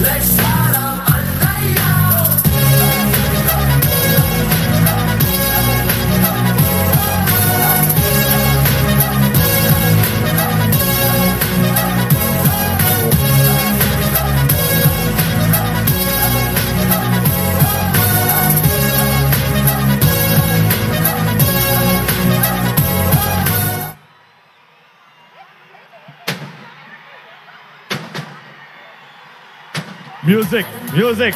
Let's Music, music.